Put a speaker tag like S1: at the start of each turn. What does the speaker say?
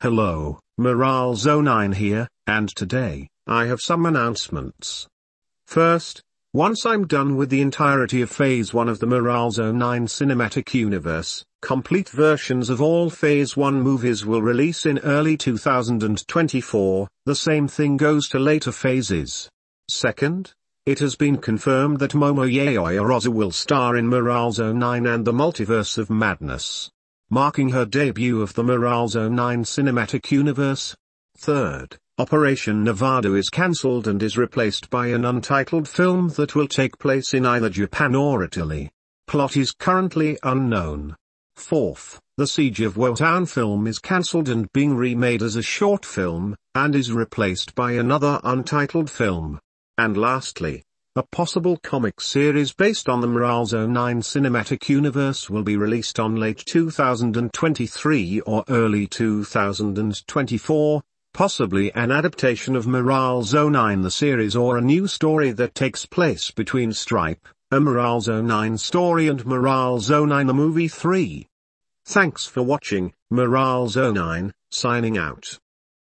S1: Hello, Morale09 here, and today, I have some announcements. First, once I'm done with the entirety of Phase 1 of the Morale09 cinematic universe, complete versions of all Phase 1 movies will release in early 2024, the same thing goes to later phases. Second, it has been confirmed that Momo Yaoyorozu will star in Morale09 and the Multiverse of Madness marking her debut of the Morale 9 cinematic universe. Third, Operation Nevada is cancelled and is replaced by an untitled film that will take place in either Japan or Italy. Plot is currently unknown. Fourth, the Siege of Wotan film is cancelled and being remade as a short film, and is replaced by another untitled film. And lastly, a possible comic series based on the Morale 9 cinematic universe will be released on late 2023 or early 2024, possibly an adaptation of Morale 9 the series or a new story that takes place between Stripe, a Morale 9 story and Morale 9 the movie 3. Thanks for watching, Morale 9, signing out.